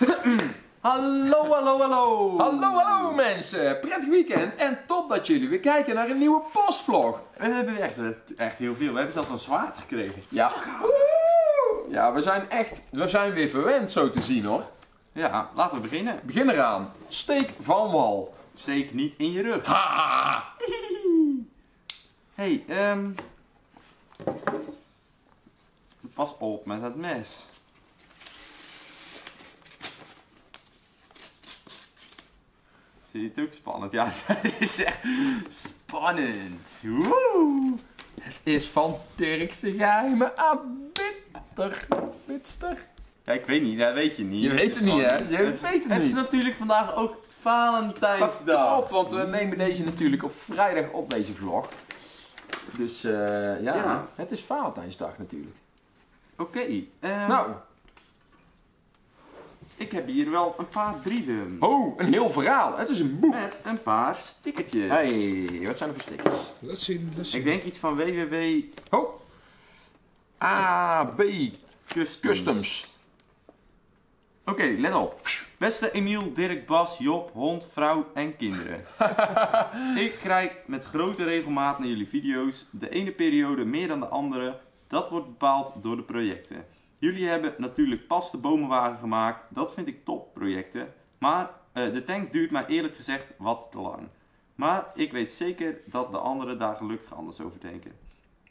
Hallo, hallo, hallo. Hallo, hallo mensen! Prettig weekend en top dat jullie weer kijken naar een nieuwe postvlog. We hebben echt, eh, echt heel veel. We hebben zelfs een zwaard gekregen. Ja. Ja, we zijn echt, we zijn weer verwend zo te zien hoor. Ja, laten we beginnen. Begin eraan. Steek van wal. Steek niet in je rug. Ha! hey, ehm... Pas op met het mes. Zie je het ook spannend? Ja, het is echt spannend. Woe! Het is van Dirkse geheime aanbitter. Bitster. Ja, ik weet niet, dat weet je niet. Je weet het niet, hè? Je het, weet het Het is niet. natuurlijk vandaag ook Dat Valentijnsdag. klopt, want we nemen deze natuurlijk op vrijdag op deze vlog. Dus eh, ja, Ja. het is Valentijnsdag natuurlijk. Oké, ehm, Nou, ik heb hier wel een paar brieven. oh, een heel verhaal. Het is een boek. Met een paar stickertjes. Hey, wat zijn er voor stickers? Laat zien, laat zien. Ik denk iets van www Oh. AB Customs. Customs. Oké, let op. Beste Emiel, Dirk, Bas, Job, hond, vrouw en kinderen. ik krijg met grote regelmaat naar jullie video's. De ene periode meer dan de andere. Dat wordt bepaald door de projecten. Jullie hebben natuurlijk pas de bomenwagen gemaakt. Dat vind ik top projecten. Maar eh, de tank duurt mij eerlijk gezegd wat te lang. Maar ik weet zeker dat de anderen daar gelukkig anders over denken.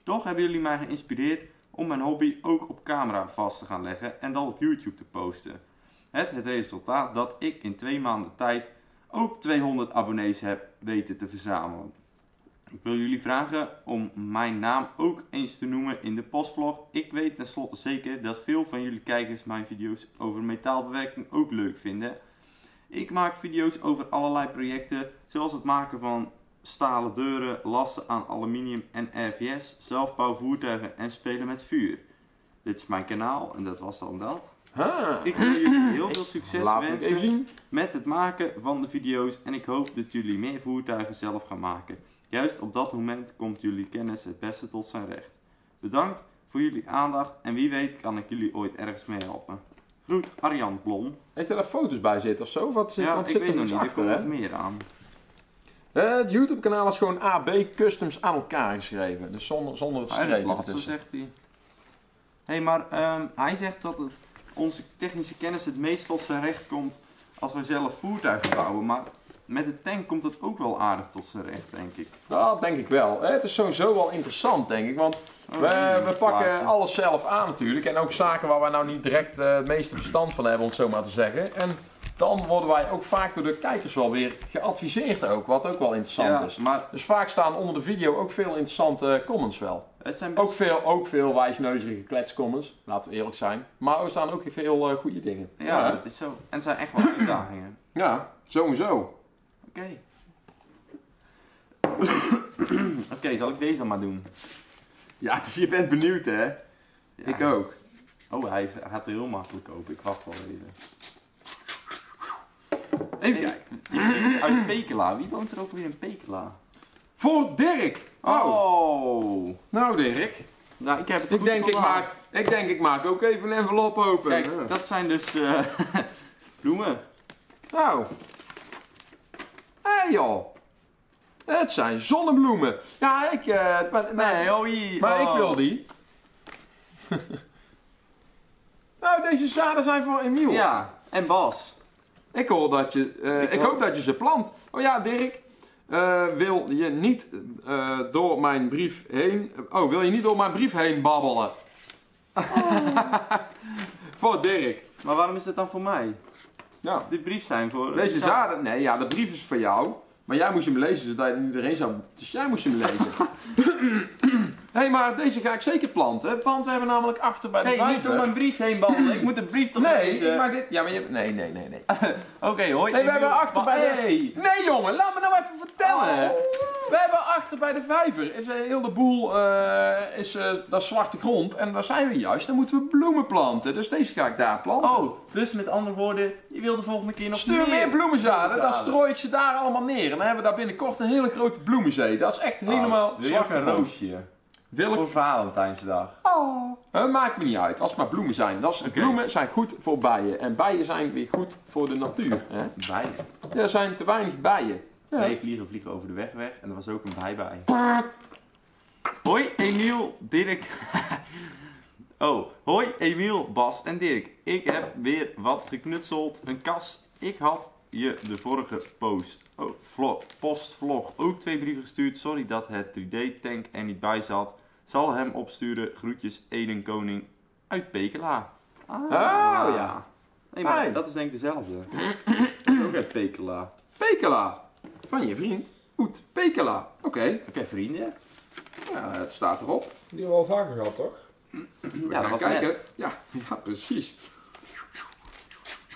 Toch hebben jullie mij geïnspireerd om mijn hobby ook op camera vast te gaan leggen en dan op YouTube te posten. Het, het resultaat dat ik in twee maanden tijd ook 200 abonnees heb weten te verzamelen. Ik wil jullie vragen om mijn naam ook eens te noemen in de postvlog. Ik weet tenslotte zeker dat veel van jullie kijkers mijn video's over metaalbewerking ook leuk vinden. Ik maak video's over allerlei projecten, zoals het maken van stalen deuren, lassen aan aluminium en RVS, zelfbouw voertuigen en spelen met vuur. Dit is mijn kanaal en dat was dan dat. Ik wil jullie heel veel succes wensen met het maken van de video's en ik hoop dat jullie meer voertuigen zelf gaan maken. Juist op dat moment komt jullie kennis het beste tot zijn recht. Bedankt voor jullie aandacht en wie weet kan ik jullie ooit ergens mee helpen. Groet Arjan Blom. Heeft er daar foto's bij zitten of zo? Wat zit, ja, ik zit weet er nog niks niet, er achter, komt hè? wat meer aan. Het YouTube kanaal is gewoon AB Customs aan elkaar geschreven. Dus zonder, zonder het streepje lastig, ertussen. zegt hij. Hé, hey, maar ehm, hij zegt dat het, onze technische kennis het meest tot zijn recht komt als wij zelf voertuigen bouwen. Maar met de tank komt het ook wel aardig tot zijn recht, denk ik. Dat denk ik wel. Eh, Het is sowieso wel interessant, denk ik. Want Oh, we, we pakken plaatje. alles zelf aan natuurlijk. En ook zaken waar wij nou niet direct eh, het meeste verstand van hebben, om het zo maar te zeggen. En dan worden wij ook vaak door de kijkers wel weer geadviseerd ook. Wat ook wel interessant Ja, is. maar Dus vaak staan onder de video ook veel interessante comments wel. het zijn best Ook veel, ook veel wijsneuzige kletscomments, laten we eerlijk zijn. Maar er staan ook veel eh, goede dingen. Ja, dat is zo. En het zijn echt wel uitdagingen. ja, sowieso. Oké. Oké, zal ik deze dan maar doen? Ja, dus je bent benieuwd hè? Ik ook. Oh, hij hij gaat er heel makkelijk open. Ik wacht wel even. Even Hey, kijken. vriend uit Pekela. Wie woont er ook weer in Pekela? Voor Dirk. Oh. Oh. Nou Dirk, Nou, ik heb het ik goed denk ik, bewaard. maak, ik denk ik maak ook even een envelop open. Kijk, Ja. dat zijn dus eh, bloemen. Nou. Hé hey, joh. Het zijn zonnebloemen. Ja, ik... eh, maar, Nee, oh. Maar oh. ik wil die. nou, deze zaden zijn voor Emiel. Ja, en Bas. Ik hoor dat je... eh, Ik hoop dat je ze plant. Oh ja, Dirk. eh, wil je niet door mijn brief heen... Oh, wil je niet door mijn brief heen babbelen? voor Dirk. Maar waarom is dit dan voor mij? Ja. Dit brief zijn voor... Deze zaden... Nee, ja, de brief is voor jou. Maar jij moest hem lezen, zodat je niet iedereen zou... Dus jij moest hem lezen. Hé, hey, maar deze ga ik zeker planten. Want we hebben namelijk achter bij de Nee, niet vijver... door mijn brief heen babbelen. Ik moet de brief toch Nee, lezen? ik maak dit... Ja, maar je... Nee, nee, nee, nee. Oké, hoi. Nee, we hebben achter bij de... Hey. Nee, jongen, laat me nou even vertellen. Oh. We hebben achter bij de vijver, is een heel de boel, eh, is, eh, dat is zwarte grond. En daar zijn we juist, dan moeten we bloemen planten. Dus deze ga ik daar planten. Oh, dus met andere woorden, je wil de volgende keer nog Stuur meer bloemenzaden, dan strooi ik ze daar allemaal neer. En dan hebben we daar binnenkort een hele grote bloemenzee. Dat is echt helemaal Oh, ook zwarte een grond. roosje? Wil ik... Voor Valentijnsdag. Oh. Het maakt me niet uit, als het maar bloemen zijn. Dat is. Bloemen zijn goed voor bijen. En bijen zijn weer goed voor de natuur. Hè? Bijen. Ja, er zijn te weinig bijen. Ja. Twee vliegen vliegen over de weg weg. En er was ook een bij bij. Hoi Emiel, Dirk. oh, hoi Emiel, Bas en Dirk. Ik heb weer wat geknutseld. Een kas. Ik had je de vorige post. Oh, vlog, postvlog. Ook twee brieven gestuurd. Sorry dat het 3D-tank er niet bij zat. Zal hem opsturen. Groetjes Eden Koning uit Pekela. Ah, Oh ja. Nee, maar Fijn. dat is denk ik dezelfde. ook uit Pekela. Pekela. Van je vriend. Goed, Pekela. Oké, Heb jij vrienden? ja, het staat erop. Die hebben we al vaker gehad, toch? We Ja, gaan dat was kijken. net. Ja, ja, precies.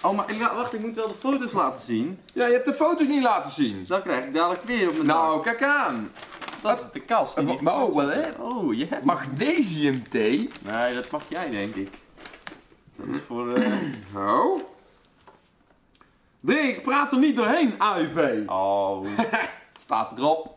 Oh, maar ja, wacht, ik moet wel de foto's laten zien. Ja, je hebt de foto's niet laten zien. Dan krijg ik dadelijk weer op mijn dak. Nou, kijk aan. dat is de kast. die Eh, niet maar- oh, wel, is. Oh, je hebt... Magnesium thee. Nee, dat mag jij, denk ik. Dat is voor... eh, Oh. Dirk, praat er niet doorheen, AUP. Oh. Staat erop.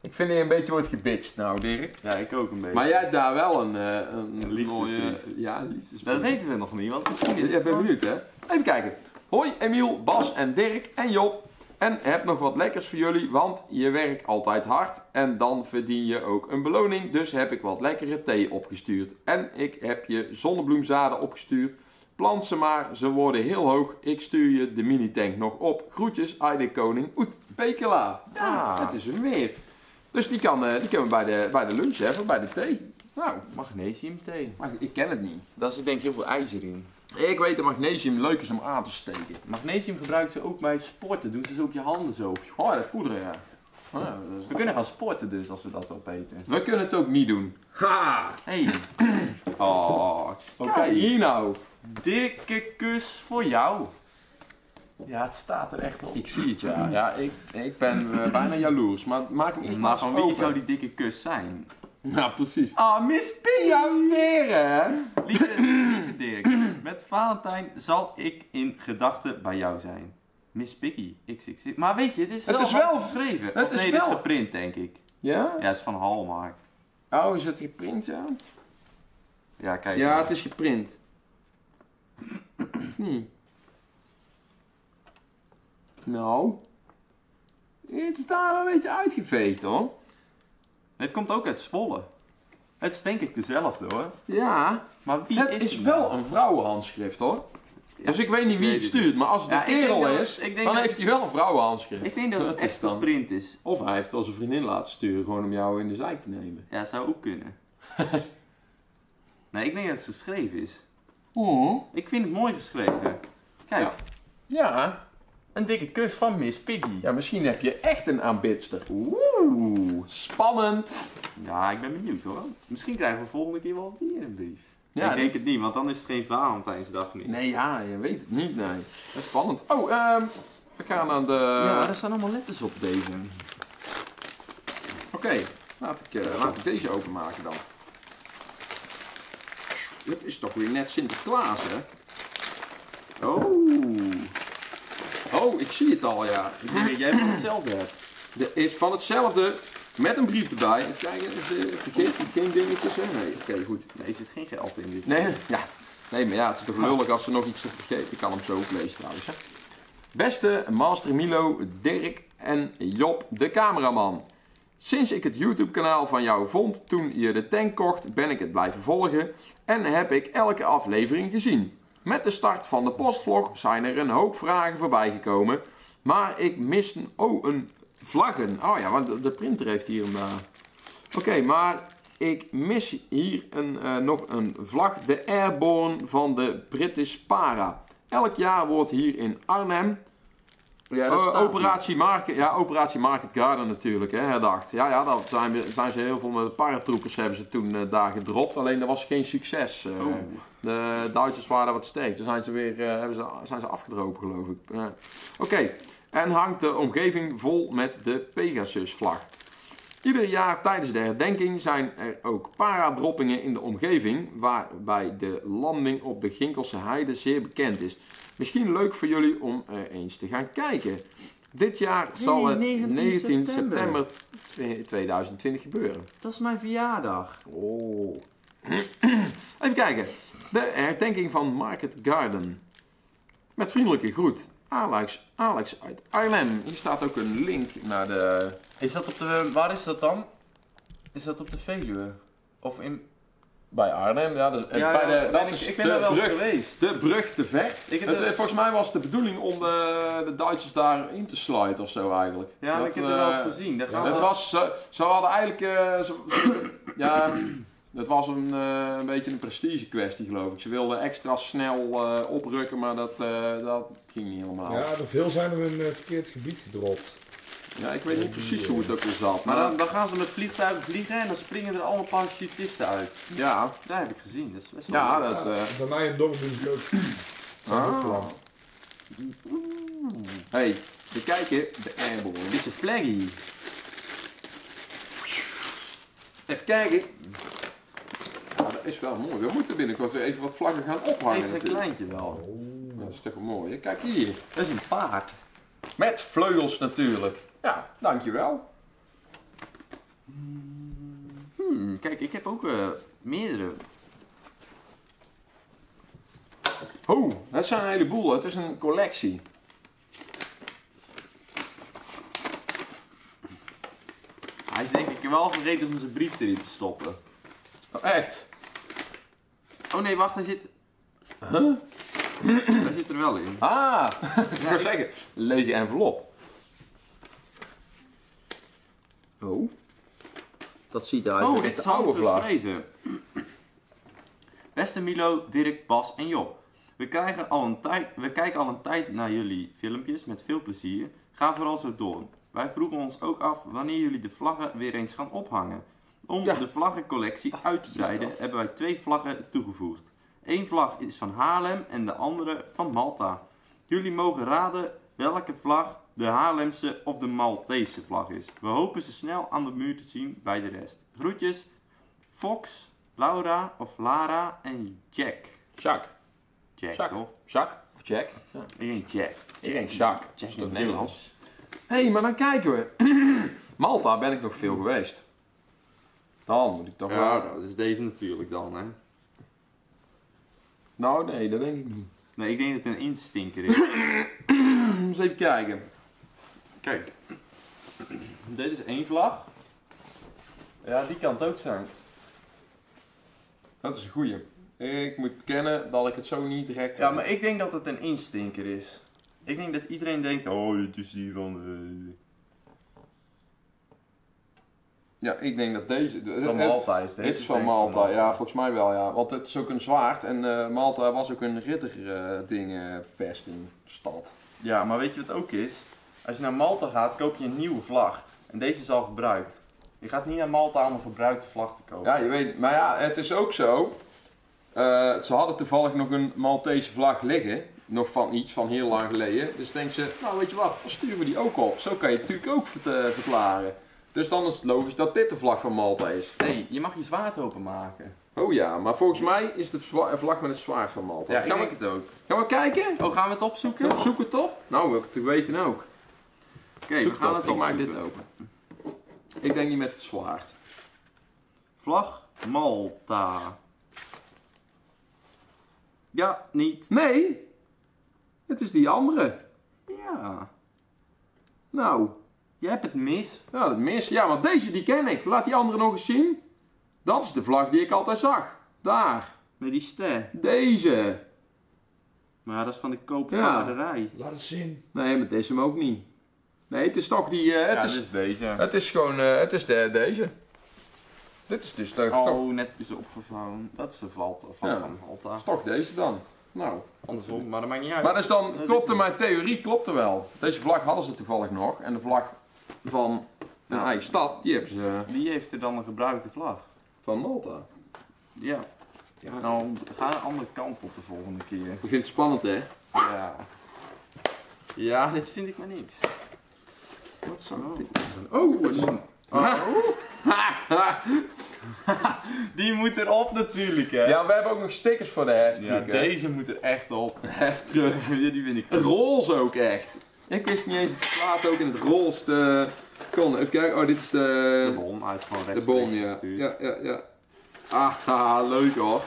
Ik vind dat je een beetje wordt gebitcht nou, Dirk. Ja, ik ook een beetje. Maar jij hebt daar wel een, eh, een, liefdesbrief. mooie... Ja, een liefdesbrief. Dat weten we nog niet, want misschien is Ik het ben gewoon- benieuwd, hè? Even kijken. Hoi Emiel, Bas en Dirk en Job. En heb nog wat lekkers voor jullie, want je werkt altijd hard en dan verdien je ook een beloning. Dus heb ik wat lekkere thee opgestuurd. En ik heb je zonnebloemzaden opgestuurd. Plant ze maar, ze worden heel hoog. Ik stuur je de mini-tank nog op. Groetjes, Aide Koning, Oet Pekela. Ja, Ah. het is hem weer. Dus die, kan, eh, die kunnen we bij de, bij de lunch hebben, bij de thee. Nou, Magnesium thee. maar ik ken het niet. Daar zit denk ik heel veel ijzer in. Ik weet dat magnesium leuk is om aan te steken. Magnesium gebruiken ze ook bij sporten. Doen ze zo op je handen zo. Oh, dat poederen, ja. Oh, ja, dat is- We kunnen gaan sporten dus, als we dat opeten. We kunnen het ook niet doen. Ha! Hey. Oh, hier nou. Dikke kus voor jou. Ja, het staat er echt op. Ik zie het, ja. Ja, ik, ik ben eh, bijna jaloers, maar maak hem niet Maar van wie open. zou die dikke kus zijn? Nou, precies. Ah, Miss P! Ja, weer hè? Lieve, lieve Dirk, met Valentijn zal ik in gedachten bij jou zijn. Miss Piggy, XXX. Maar weet je, het is Het wel is wel- geschreven. het Of is nee, het is wel- geprint, denk ik. Ja? Ja, het is van Hallmark. Oh, is het geprint, ja? Ja, kijk. Ja, het is geprint. Nee. Nou. Het is daar een beetje uitgeveegd, hoor. Het komt ook uit Zwolle. Het is denk ik dezelfde, hoor. Ja. Maar wie Het is is wel nou? een vrouwenhandschrift, hoor. Ja, Dus ik weet niet wie het stuurt, maar als het Ja, een kerel is, dan dat- heeft hij wel een vrouwenhandschrift. Ik denk dat het echt dan. geprint is. Of hij heeft het als een vriendin laten sturen, gewoon om jou in de zijk te nemen. Ja, zou ook kunnen. nee, ik denk dat het geschreven is. Oh. Ik vind het mooi geschreven. Kijk, Ja. Een dikke kus van Miss Piggy. ja, misschien heb je echt een aanbidster. Oeh, spannend. Ja, ik ben benieuwd hoor. Misschien krijgen we volgende keer wel weer een brief. Ja, ik denk het niet, want dan is het geen Valentijnsdag meer. Nee, ja, je weet het niet, nee. Dat is spannend. Oh, ehm, we gaan aan de... Ja, er staan allemaal letters op deze. Oké, laat, ik, eh, laat ik deze openmaken dan. Het is toch weer net Sinterklaas, hè? Oh. Oh, ik zie het al, ja. Ik denk dat jij van hetzelfde hebt. Er is van hetzelfde, met een brief erbij. Even kijken, is, vergeet geen dingetjes, hè? Nee, oké, goed. Nee, er zit geen geld in dit. Nee, ja. nee, maar ja, het is toch lullig als ze nog iets te vergeten. Ik kan hem zo ook lezen trouwens. Hè. Beste Master Milo, Dirk en Job, de cameraman. Sinds ik het YouTube kanaal van jou vond toen je de tank kocht, ben ik het blijven volgen en heb ik elke aflevering gezien. Met de start van de postvlog zijn er een hoop vragen voorbij gekomen, maar ik mis een, oh, een vlaggen. Oh ja, want de- de printer heeft hier een... eh, Oké, maar ik mis hier een, eh, nog een vlag, de Airborne van de British Para. Elk jaar wordt hier in Arnhem Ja, eh, operatie, Market, ja, operatie Market Garden natuurlijk, hè, herdacht. Ja, ja, dat zijn, we- zijn ze heel veel met paratroopers hebben ze toen eh, daar gedropt. Alleen dat was geen succes. eh. Oh. De Duitsers waren daar wat sterk. Toen zijn ze weer eh, hebben ze, zijn ze afgedropen, geloof ik. Oké, en hangt de omgeving vol met de Pegasus-vlag. Ieder jaar tijdens de herdenking zijn er ook paradroppingen in de omgeving, waarbij de landing op de Ginkelse Heide zeer bekend is. Misschien leuk voor jullie om er eens te gaan kijken. Dit jaar zal het 19 19 september. september twe- 2020 gebeuren. Dat is mijn verjaardag. Oh. Even kijken. De herdenking van Market Garden. Met vriendelijke groet. Alex, Alex uit Arnhem. Hier staat ook een link naar de... Is dat op de... Waar is dat dan? Is dat op de Veluwe? Of in... Bij Arnhem, ja. de- Ja, bij de, ja, dat ik, is ik ben daar wel eens brug, geweest. de brug te Het, de- eh, volgens mij was het de bedoeling om de, de Duitsers daar in te sluiten of zo eigenlijk. Ja, Dat, ik heb het wel eens eh, gezien. Ja, ze... was, ze, ze hadden eigenlijk, eh, ze- ja, het was een, eh, een beetje een prestige kwestie geloof ik. Ze wilden extra snel eh, oprukken, maar dat, eh, dat ging niet helemaal. Ja. Ja, er veel zijn er in het verkeerd gebied gedropt. ik weet niet precies hoe het ook weer zat. Maar dan, dan gaan ze met vliegtuigen vliegen en dan springen er allemaal parachutisten uit. ja, Dat heb ik gezien. Dat is best wel ja, leuk. dat, Ja, eh, bij mij in Dorp doen ze ook. Ah. plant. hey, we kijken de airborne. Dit is een flaggy. Even kijken. Is wel mooi. We moeten binnenkort weer even wat vlaggen gaan ophangen Dit is een kleintje wel. Oh. Dat is toch mooi. Kijk hier. Dat is een paard. Met vleugels natuurlijk. Ja, dankjewel. Hmm, kijk, ik heb ook eh, meerdere. Oh, dat zijn een heleboel. Het is een collectie. Hij is denk ik wel vergeten om zijn brief erin te stoppen. Oh, echt? Oh nee, wacht, hij zit... Huh? Hij zit er wel in. Ah, ik wou zeggen. Lege envelop. Oh. Dat ziet eruit Oh, dit echt is handig geschreven. Beste Milo, Dirk, Bas en Job. We, krijgen al een tijd, we kijken al een tijd naar jullie filmpjes met veel plezier. Ga vooral zo door. Wij vroegen ons ook af wanneer jullie de vlaggen weer eens gaan ophangen. Om Ja. de vlaggencollectie uit te breiden hebben wij twee vlaggen toegevoegd. Eén vlag is van Haarlem en de andere van Malta. Jullie mogen raden welke vlag de Haarlemse of de Maltese vlag is. We hopen ze snel aan de muur te zien bij de rest. Groetjes, Fox, Laura of Lara en Jack. Jack, Jacques. toch? Jacques of Jack? Ja. Ik denk Jack. Ik denk Jacques. Jack is dat Nederlands? Hé, hey, maar dan kijken we. Malta ben ik nog veel geweest. Dan moet ik toch Ja, wel... dat is deze natuurlijk dan, hè. Nou, nee, dat denk ik niet. Nee, ik denk dat het een instinker is. Eens even kijken. Kijk. Dit is één vlag. Ja, die kan het ook zijn. Dat is een goeie. Ik moet bekennen dat ik het zo niet direct Ja, weet. maar ik denk dat het een instinker is. Ik denk dat iedereen denkt, oh, dit is die van... eh, Ja, ik denk dat deze... van Malta is Het deze. is van Malta, ja, volgens mij wel, ja. Want het is ook een zwaard en eh, Malta was ook een ridder-ding, vesting, stad. Ja, maar weet je wat ook is? Als je naar Malta gaat, koop je een nieuwe vlag. En deze is al gebruikt. Je gaat niet naar Malta om een gebruikte vlag te kopen. Ja, je weet, maar ja, het is ook zo. eh, ze hadden toevallig nog een Maltese vlag liggen. Nog van iets van heel lang geleden. Dus denken ze, nou weet je wat, dan sturen we die ook op. Zo kan je het natuurlijk ook eh, verklaren. Dus dan is het logisch dat dit de vlag van Malta is. Nee, je mag je zwaard openmaken. Oh ja, maar volgens mij is de vlag met het zwaard van Malta. Ja, ik gaan, denk we, het ook. gaan we kijken? Oh, gaan we het opzoeken? Zoek het op. Nou, wil ik het te weten ook. Oké, we gaan het Ik maak opzoeken. dit open. Ik denk niet met het zwaard. Vlag Malta. Ja, niet. Nee, het is die andere. Ja. Nou, Je hebt het mis. ja, dat mis. Ja, want deze die ken ik. Laat die andere nog eens zien. Dat is de vlag die ik altijd zag. Daar. Met die ster. Deze. Maar ja, dat is van de koopvaarderij. Laat het zien. Nee, maar deze hem ook niet. Nee, het is toch die... eh, het, Ja, is, dus deze. het is gewoon... eh, het is de, deze. Dit is dus de, toch, Oh, net is opgevouwen. Dat is de valt van, Ja. van Malta. is toch deze dan. Nou. Andersom, maar dat maakt niet uit. Maar dus dan Dat is klopte mijn theorie klopte wel. Deze vlag hadden ze toevallig nog. En de vlag van een eigen stad, die hebben ze eh, Wie heeft er dan een gebruikte vlag? van Malta. Ja. Nou, ga een andere kant op de volgende keer. Ik vind het spannend, hè? Ja. Ja, dit vind ik maar niks. Wat zou dit Oh, het is een... Oh. Die moet erop natuurlijk, hè? Ja, we hebben ook nog stickers voor de Ja, heftruck. hè. deze moet er echt op. Heftruck. Ja, die vind ik Roze ook echt. Ik wist niet eens dat de plaat ook in het roze de... kon. Even kijken, oh dit is De de... hij is gewoon De rechtstreeks bon, ja. Ja, ja, ja. Ah, haha, leuk hoor.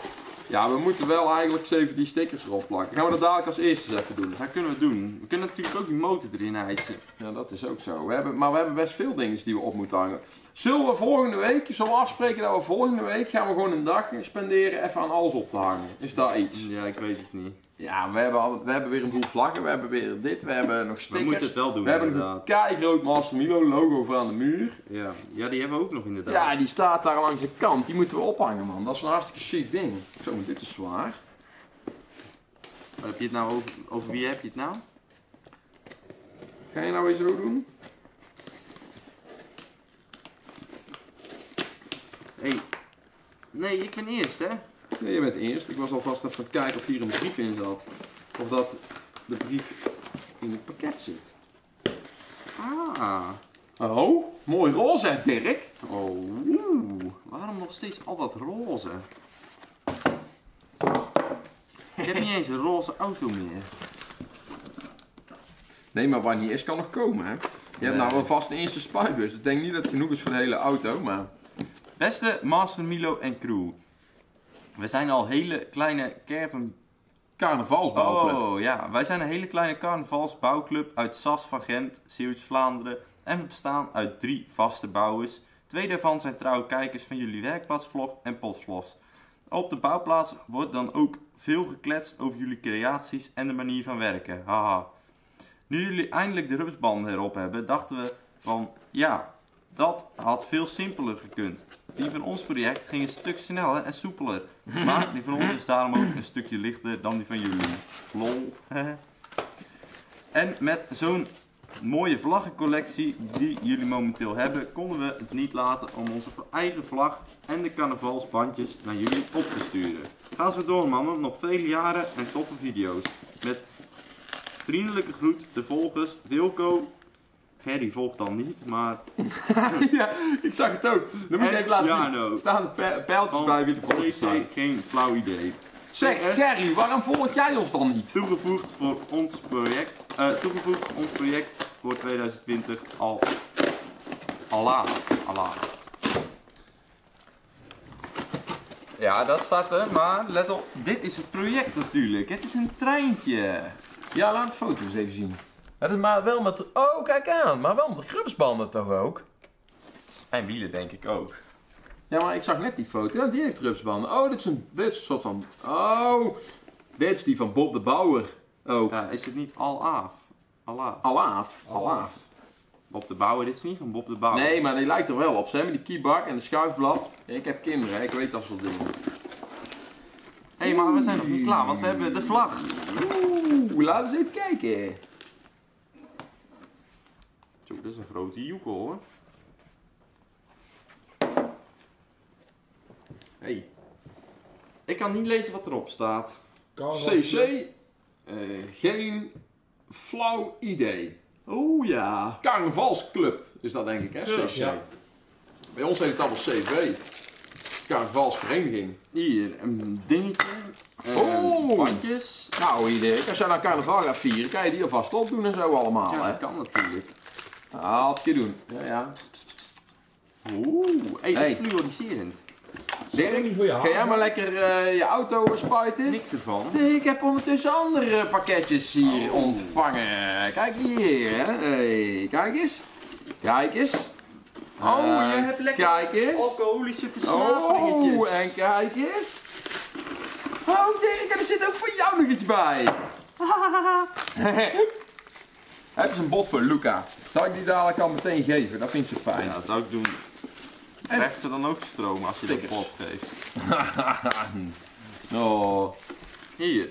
Ja, we moeten wel eigenlijk eens even die stickers erop plakken. Gaan we dat dadelijk als eerste eens even doen? Dat kunnen we doen. We kunnen natuurlijk ook die motor erin hijsen. Ja, dat is ook zo. We hebben, maar we hebben best veel dingen die we op moeten hangen. Zullen we volgende week, zullen we afspreken dat we volgende week gaan we gewoon een dag spenderen even aan alles op te hangen? Is daar iets? Ja, ik weet het niet. Ja, we hebben, al, we hebben weer een boel vlaggen, we hebben weer dit, we hebben nog We stickers. moeten het wel doen we hebben een keigroot Master Milo logo voor aan de muur. Ja. ja, die hebben we ook nog inderdaad. Ja, die staat daar langs de kant, die moeten we ophangen man. Dat is een hartstikke chic ding. Zo, dit is zwaar. Maar heb je het nou over, over wie heb je het nou? Ga je nou weer zo doen? Hé. Hey. Nee, ik ben eerst hè. Nee, je bent eerst. Ik was alvast even kijken of hier een brief in zat. Of dat de brief in het pakket zit. Ah. Oh, mooi roze Dirk. Oh. Waarom nog steeds al dat roze? Ik heb niet eens een roze auto meer. Nee, maar wanneer is kan nog komen hè. Je hebt nou wel vast een eerste spuitbus. Ik denk niet dat het genoeg is voor de hele auto, maar... Beste Master Milo en crew. We zijn al hele kleine Carnavalsbouwclub. Oh ja, wij zijn een hele kleine carnavalsbouwclub uit Sas van Gent, Zeeuws-Vlaanderen en we bestaan uit drie vaste bouwers. Twee daarvan zijn trouwe kijkers van jullie werkplaatsvlog en postvlogs. Op de bouwplaats wordt dan ook veel gekletst over jullie creaties en de manier van werken. Haha. Nu jullie eindelijk de rupsbanden erop hebben, dachten we van ja, dat had veel simpeler gekund. Die van ons project ging een stuk sneller en soepeler. Maar die van ons is daarom ook een stukje lichter dan die van jullie. Lol. en met zo'n mooie vlaggencollectie die jullie momenteel hebben, konden we het niet laten om onze eigen vlag en de carnavalsbandjes naar jullie op te sturen. Ga zo door mannen, nog vele jaren en toffe video's. Met vriendelijke groet de volgers Wilco. Gerry volgt dan niet, maar ja, ik zag het ook. Dan moet je En even laten zien. Er staan de pijltjes bij wie de zijn. CC geen flauw idee. Zeg, Gerry, waarom volg jij ons dan niet? Toegevoegd voor ons project, eh, toegevoegd voor ons project voor 2020 al, Allah. Ja, dat staat er, maar let op, dit is het project natuurlijk. Het is een treintje. Ja, laat de foto eens even zien. Het is maar wel met... Oh, kijk aan. Maar wel met de grupsbanden toch ook? En wielen denk ik ook. Ja, maar ik zag net die foto. Ja, die heeft grupsbanden. Oh, dit is een, dit is een soort van... Oh, dit is die van Bob de Bouwer. Oh, Ja, is het niet Al-Af? Allah. Alaaf. Alaaf. Bob de Bouwer, dit is niet van Bob de Bouwer. Nee, maar die lijkt er wel op. Ze hebben die keybak en de schuifblad. Ik heb kinderen, ik weet dat soort dingen. Hé, hey, maar we zijn nog niet klaar, want we hebben de vlag. Oeh, laten we eens even kijken. Zo, dat is een grote joekel hoor. Hey. Ik kan niet lezen wat erop staat. CC, eh, geen flauw idee. Oh ja. Carnavalsclub is dat denk ik, hè? CC. Ja. Bij ons heet het allemaal CV. Carnavalsvereniging. Hier, een dingetje. eh, Oh. Bandjes. Nou, idee. Als jij nou carnaval gaat vieren, kan je die alvast opdoen en zo allemaal, Ja, hè? dat kan natuurlijk. Had je doen. Ja, ja. Oeh, hey, dat Hey. is fluoriserend. Dirk, Ga jij maar lekker eh, je auto spuiten? Niks ervan. Ik heb ondertussen andere pakketjes hier ontvangen. Kijk hier, hè. Hey, kijk eens. Kijk eens. Oh, Eh, je hebt lekker Kijk eens. alcoholische verslaveringetjes. Oh, en kijk eens. Oh, Dirk, en er zit ook voor jou nog iets bij. Het is een bot voor Luca. Zal ik die dadelijk al meteen geven? Dat vindt ze fijn. Ja, dat zou ik doen. Krijgt ze dan ook stroom als je Stickers. pot geeft? oh. Hier.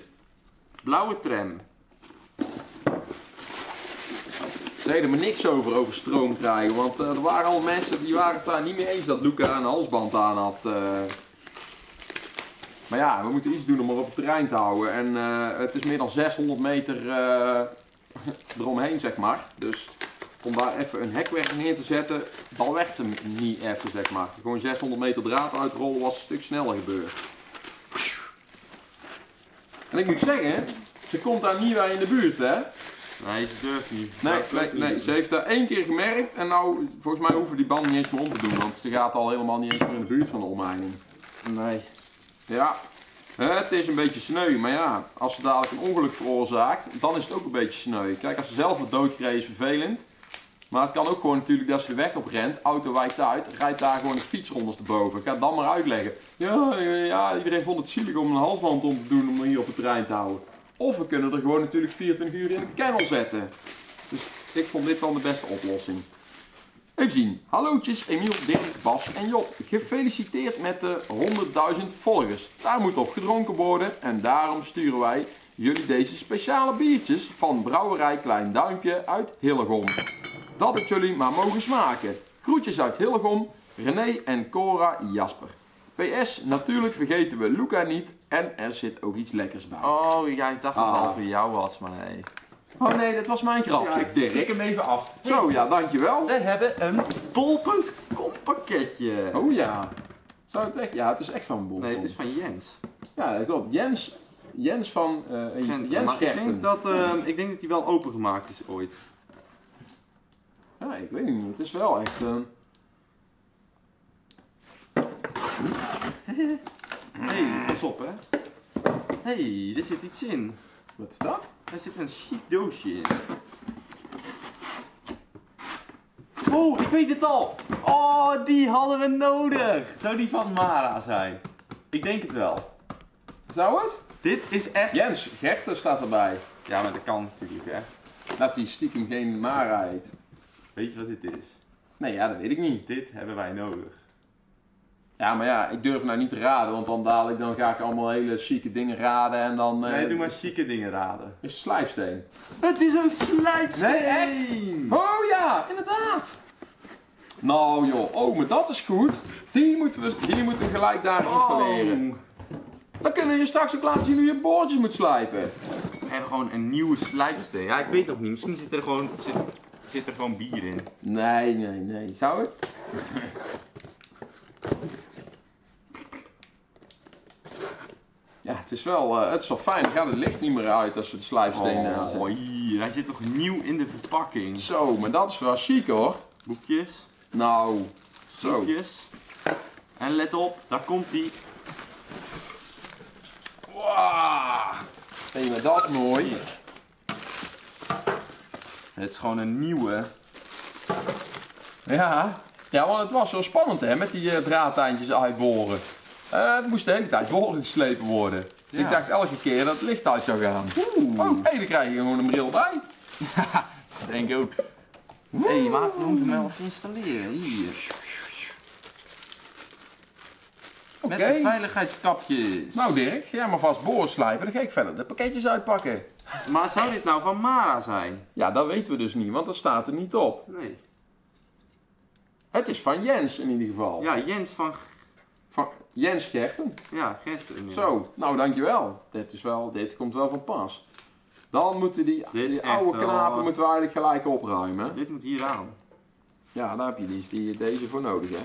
Blauwe tram. Ze deden er niks over, over stroom krijgen. Want eh, er waren al mensen die waren het daar niet mee eens dat Luca een halsband aan had. eh. Maar ja, we moeten iets doen om er op het terrein te houden. En eh, het is meer dan 600 meter eromheen, zeg maar. Dus om daar even een hekwerk neer te zetten, dat werkt hem niet even, zeg maar. Gewoon 600 meter draad uitrollen was een stuk sneller gebeurd. En ik moet zeggen, ze komt daar niet bij in de buurt, hè. Nee, ze durft niet. Nee, nee, nee. Ze heeft dat één keer gemerkt en nou, volgens mij hoeven die band niet eens meer om te doen, want ze gaat al helemaal niet eens meer in de buurt van de omheining. Nee. Ja, het is een beetje sneu, maar ja, als ze dadelijk een ongeluk veroorzaakt, dan is het ook een beetje sneu. Kijk, als ze zelf wordt doodgereden is vervelend. Maar het kan ook gewoon natuurlijk dat ze de weg op rent, auto wijkt uit, rijdt daar gewoon een fiets erboven. Ga dan maar uitleggen. Ja, ja, iedereen vond het zielig om een halsband om te doen om hier op het terrein te houden. Of we kunnen er gewoon natuurlijk 24 uur in een kennel zetten. Dus ik vond dit wel de beste oplossing. Even zien. Hallootjes Emiel, Dirk, Bas en Job. Gefeliciteerd met de 100.000 volgers. Daar moet op gedronken worden en daarom sturen wij jullie deze speciale biertjes van Brouwerij Klein Duimpje uit Hillegom. Dat het jullie maar mogen smaken. Groetjes uit Hillegom, René en Cora Jasper. PS, natuurlijk vergeten we Luca niet en er zit ook iets lekkers bij. Oh, ja, ik dacht dat het Ah. al voor jou was, maar nee. Oh nee, dat was mijn grapje, Dirk. hem even af. Zo, ja, dankjewel. We hebben een bol.com pakketje. Oh ja. Zou het echt? Ja, het is echt van Bol. Nee, het is van Jens. Ja, dat klopt. Jens, Jens van eh. Jens Maar ik Gerten. denk, dat, eh, ik denk dat hij wel opengemaakt is ooit. Ja, ik weet niet. Het is wel echt. eh, Hé, hey, pas op hè. Hé, hey, er zit iets in. wat is dat? Er zit een chic doosje in. Oh, ik weet het al. Oh, die hadden we nodig. Zou die van Mara zijn? Ik denk het wel. Zou het? Dit is echt... Jens Gerten staat erbij. Ja, maar dat kan natuurlijk hè. Dat hij stiekem geen Mara heet. Weet je wat dit is? Nee, ja, dat weet ik niet. Dit hebben wij nodig. Ja, maar ja, ik durf nou niet te raden, want dan dadelijk dan ga ik allemaal hele chique dingen raden en dan. eh, Nee, doe maar chique dingen raden. Is het slijpsteen? Het is een slijpsteen! Nee, echt? Oh ja, inderdaad. Nou joh, oh, maar dat is goed. Die moeten we, die moeten we gelijk daar installeren. Oh. Dan kunnen we je straks ook laten zien hoe je boordjes moet slijpen. En gewoon een nieuwe slijpsteen. Ja, ik weet nog niet. Misschien zit er gewoon, zit, zit er gewoon bier in. Nee, nee, nee. Zou het? Ja, het is wel, eh, het is wel fijn. Dan gaat het licht niet meer uit als we de slijpsteen aanzetten. Oh, hier. Hij zit nog nieuw in de verpakking. Zo, maar dat is wel chic hoor. Boekjes, Nou, zo. zoetjes. En let op, daar komt hij. Wow. Hé, maar dat mooi. Het is gewoon een nieuwe. Ja. ja, want het was zo spannend hè, met die eh, draadlijntjes uitboren. Eh, het moest de hele tijd doorgeslepen worden. Dus Ja. ik dacht elke keer dat het licht uit zou gaan. Oh, hé, dan krijg je gewoon een bril bij. Denk ik ook. Hé, hey, maar we moeten hem wel even installeren. Hier. Met Oké. de veiligheidskapjes. Nou Dirk, ga jij maar vast boren slijpen, dan ga ik verder de pakketjes uitpakken. Maar zou dit nou van Mara zijn? Ja, dat weten we dus niet, want dat staat er niet op. Nee. Het is van Jens in ieder geval. Ja, Jens van... Van Jens Gerten. Ja, Gerten. ja. Zo, nou dankjewel. Dit, is wel, dit komt wel van pas. Dan moeten die, die oude wel- knapen moeten we eigenlijk gelijk opruimen. Dit moet hier aan. Ja, daar heb je die, die, deze voor nodig hè.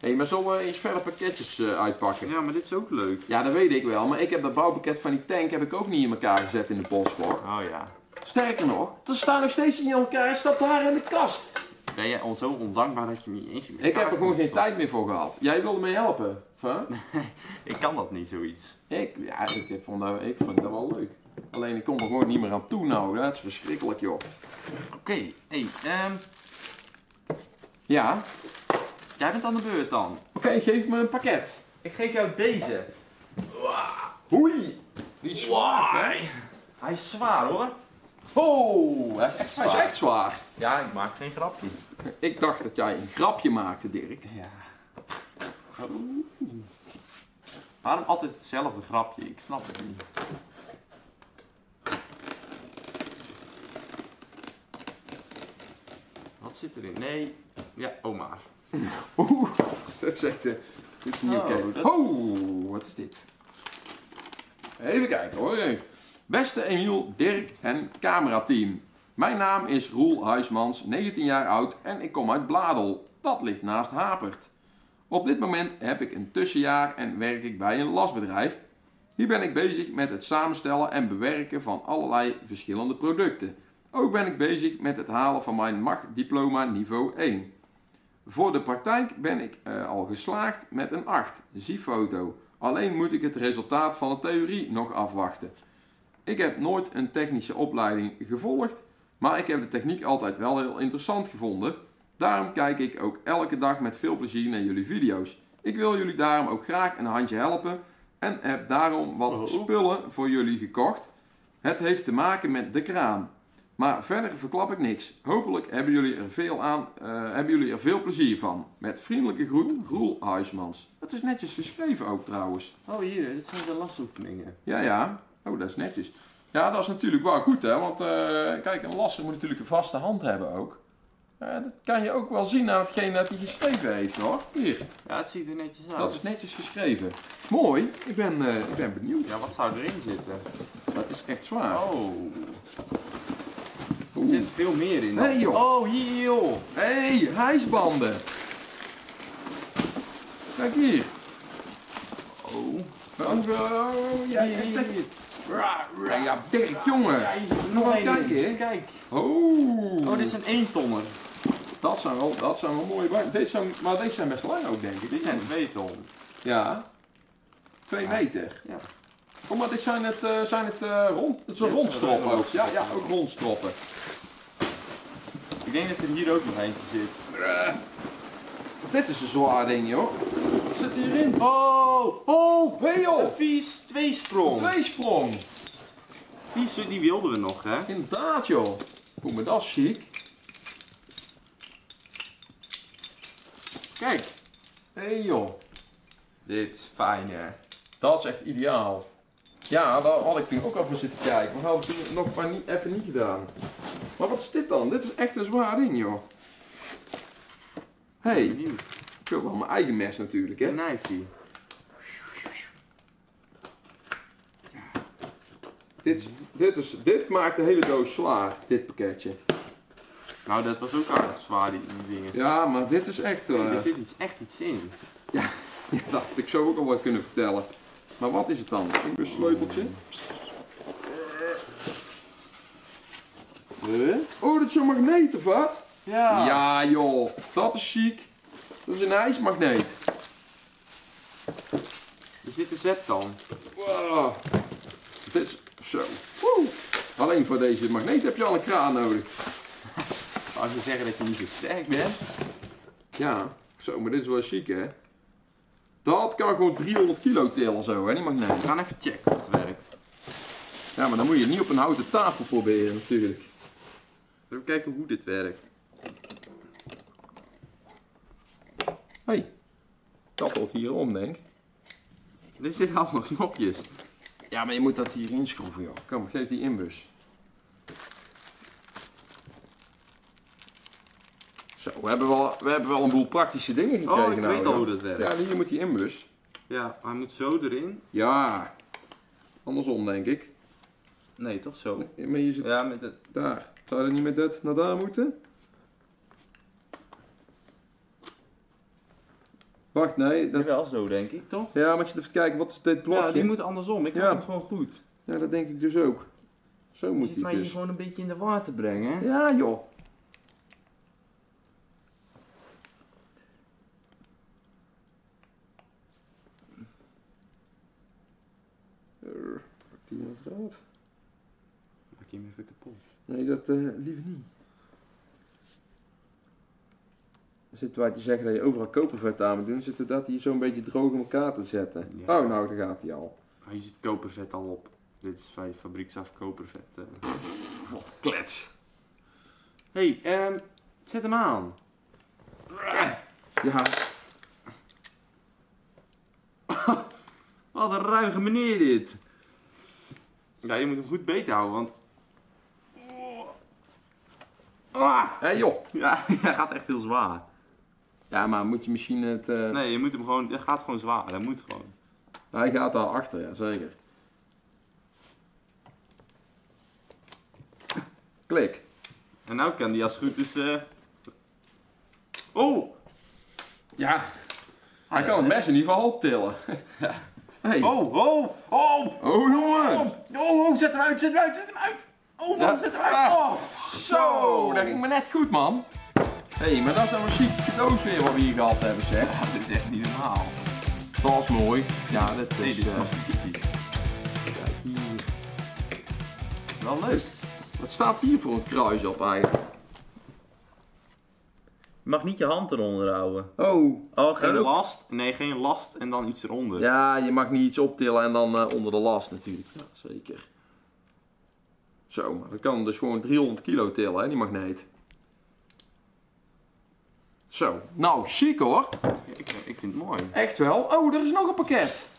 Hé, maar zullen we eens verder pakketjes eh, uitpakken? Ja, maar dit is ook leuk. Ja, dat weet ik wel, maar ik heb dat bouwpakket van die tank heb ik ook niet in elkaar gezet in de postblok. Oh ja. Sterker nog, er staat nog steeds niet in elkaar, hij staat daar in de kast. Ben jij zo ondankbaar dat je niet eens... Ik heb er gewoon geen tijd meer voor gehad. Jij wilde me helpen, huh? Ik kan dat niet, zoiets. Ik, ja, ik, vond dat, ik vond dat wel leuk. Alleen ik kom er gewoon niet meer aan toe nou, dat is verschrikkelijk joh. Oké, hey, ehm, Ja, jij bent aan de beurt dan. oké, geef me een pakket. Ik geef jou deze. Hoei! Die is zwaar, hè? Hij is zwaar hoor. Oh, Hij is echt hij is zwaar. echt zwaar. Ja, ik maak geen grapje. Ik dacht dat jij een grapje maakte, Dirk. Ja. Waarom altijd hetzelfde grapje? Ik snap het niet. Wat zit erin? Nee. Ja, oh maar. Oeh, dat is echt... eh, dit is niet Oh, oké. Oh, wat is dit? Even kijken hoor. Beste Emiel, Dirk en camerateam. Mijn naam is Roel Huismans, 19 jaar oud en ik kom uit Bladel. Dat ligt naast Hapert. Op dit moment heb ik een tussenjaar en werk ik bij een lasbedrijf. Hier ben ik bezig met het samenstellen en bewerken van allerlei verschillende producten. Ook ben ik bezig met het halen van mijn MAG-diploma niveau 1. Voor de praktijk ben ik eh, al geslaagd met een 8. Zie foto. Alleen moet ik het resultaat van de theorie nog afwachten. Ik heb nooit een technische opleiding gevolgd, maar ik heb de techniek altijd wel heel interessant gevonden. Daarom kijk ik ook elke dag met veel plezier naar jullie video's. Ik wil jullie daarom ook graag een handje helpen en heb daarom wat Oh. spullen voor jullie gekocht. Het heeft te maken met de kraan. Maar verder verklap ik niks. Hopelijk hebben jullie er veel, aan, eh, hebben jullie er veel plezier van. Met vriendelijke groet, Roel Huismans. Dat is netjes geschreven ook trouwens. Oh, hier, dit zijn de lasoefeningen. Ja, ja. Oh, dat is netjes. Ja, dat is natuurlijk wel goed, hè. Want, eh, kijk, een lasser moet natuurlijk een vaste hand hebben ook. Eh, dat kan je ook wel zien aan hetgeen dat hij geschreven heeft, hoor. Hier, Ja, het ziet er netjes uit. dat is netjes geschreven. Mooi. Ik ben, ik ben benieuwd. Ja, wat zou erin zitten? Dat is echt zwaar. Oh, er zit veel meer in. Nee, joh. Oh, hier joh. Hé, hey, hijsbanden. Kijk hier. Oh, Oh, oh, ja, hier, ja, hier. ja, ja, Dirk, jongen. Ja, Nog één kijken? Kijk. Oh. Oh, dit is een eentonner. Dat zijn wel, dat zijn wel mooie. Deze zijn, maar deze zijn best lang ook, denk ik. Dit zijn twee ton. Ja. Twee meter. Ja. Oh, maar dit zijn het, eh, zijn het eh, rond, het zijn rondstroppen ook. Ja, ja, ook rondstroppen. Ik denk dat er hier ook nog eentje zit. Dit is een zwaar ding, joh. Wat zit hierin? Oh, oh, hey, een joh. vies tweesprong. Tweesprong. Die, die wilden we nog, hè? Inderdaad, joh. Hoe me dat is chic. Kijk. Hé, hey, joh. Dit is fijn, hè? Dat is echt ideaal. Ja, daar had ik toen ook al voor zitten kijken. Maar hadden we toen nog maar niet, even niet gedaan. Maar wat is dit dan? Dit is echt een zwaar ding, joh. Hé, hey, ik wil wel mijn eigen mes natuurlijk, hè. Een knijfje. Dit, dit, is, dit maakt de hele doos zwaar, dit pakketje. Nou, dat was ook aardig zwaar, die, die dingen. Ja, maar dit is echt... eh, Er zit iets, echt iets in. ja, dat had ik zo ook al wat kunnen vertellen. Maar wat is het dan? Een sleuteltje? Huh? Oh, dat is zo'n magneet of wat? Ja. Ja joh, dat is chic. Dat is een ijsmagneet. Er zit een zet dan. Wow. Dit is zo. Woe. Alleen voor deze magneet heb je al een kraan nodig. Als je zeggen dat je niet zo sterk bent. Ja, zo, maar dit is wel chic hè. Dat kan gewoon 300 kilo tillen zo hè, die magneet. We gaan even checken of het werkt. Ja, maar dan moet je het niet op een houten tafel proberen natuurlijk. Even kijken hoe dit werkt. Hey, dat wordt hier om denk ik. Er zitten allemaal knopjes. Ja, maar je moet dat hier inschroeven joh. Kom, geef die inbus. Zo, we hebben, wel, we hebben wel een boel praktische dingen gekregen. Oh, ik nou, weet al hoe dat werkt. Ja, hier moet die inbus. Ja, hij moet zo erin. Ja, andersom denk ik. Nee, toch zo? Maar je zit Ja, met het... daar. Zou je niet met dat naar daar moeten? Wacht, nee. Dat... Wel zo, denk ik, toch? Ja, maar je zit even te kijken, wat is dit blokje? Ja, die moet andersom. Ik heb Ja. hem gewoon goed. Ja, dat denk ik dus ook. Zo Je moet zit die mij hier dus. gewoon een beetje in de war te brengen. Ja, joh. Er, Pakt die nog eruit? Maak je hem even kapot. Nee, dat eh, liever niet. Zit waar te zeggen dat je overal kopervet aan moet doen, zit er dat hier zo'n beetje droog in elkaar te zetten. Ja. Oh, nou, daar gaat hij al. Oh, hier zit kopervet al op. Dit is van fabrieksaf kopervet. eh. Wat klets. hey, ehm, zet hem aan. Ja, Wat een ruige meneer dit. Ja, je moet hem goed beet houden, want... Ah! hé joh. Ja, hij gaat echt heel zwaar. Ja, maar moet je misschien het... eh, Nee, je moet hem gewoon... Hij gaat gewoon zwaar. Hij moet gewoon. Hij gaat daar achter, ja, zeker. Klik. En nou kan die als het goed is... eh, Oh! Ja. Hij kan het mes in ieder geval optillen. Hey. Oh, oh, oh! Oh, jongen. Oh, oh, oh, zet hem uit, zet hem uit, zet hem uit! Oh, man! zit er uit. Oh, Zo, dat ging me net goed, man. Hé, hey, maar dat is nou een chique cadeaus weer wat we hier gehad hebben, zeg. Ja, dit is echt niet normaal. Dat is mooi. Ja, dat Nee, is... dit is kritisch. kijk hier. Wel leuk. Wat staat hier voor een kruis op eigenlijk? Je mag niet je hand eronder houden. Oh. Oh, geen last. Nee, geen last en dan iets eronder. Ja, je mag niet iets optillen en dan eh, onder de last natuurlijk. Ja, zeker. Zo, maar dat kan dus gewoon 300 kilo tillen, hè, die magneet. Zo, nou, chic hoor. Ik, ik vind het mooi. Echt wel. Oh, er is nog een pakket.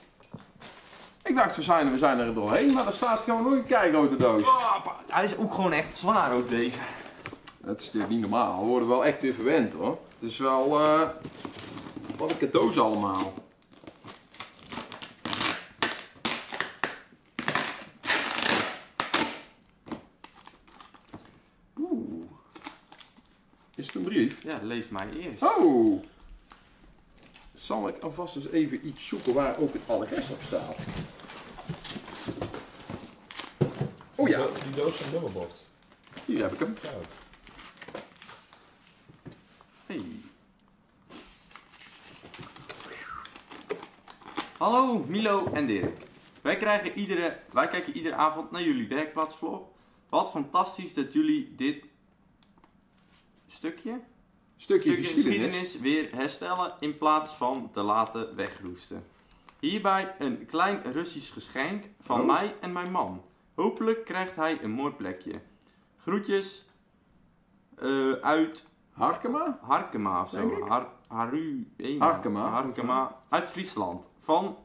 Ik dacht, we zijn, we zijn er doorheen, maar er staat gewoon nog een keigrote doos. Pa- hij is ook gewoon echt zwaar, ook deze. Het is dit niet normaal. We worden wel echt weer verwend hoor. Het is wel. eh wat een cadeaus allemaal. Oeh. Is het een brief? Ja, lees mij eerst. Oh! Zal ik alvast eens even iets zoeken waar ook het adres op staat? Oh ja, Die doos van nummerbord. hier heb ik hem. Hey. Hallo Milo en Dirk. Wij, krijgen iedere, wij kijken iedere avond naar jullie werkplaatsvlog. Wat fantastisch dat jullie dit stukje, Stukje, stukje geschiedenis. geschiedenis weer herstellen in plaats van te laten wegroesten. Hierbij een klein Russisch geschenk van Oh. mij en mijn man. Hopelijk krijgt hij een mooi plekje. Groetjes eh, uit Harkema? Harkema of zo. Har, Haru, Harkema. Harkema. Uit Friesland. Van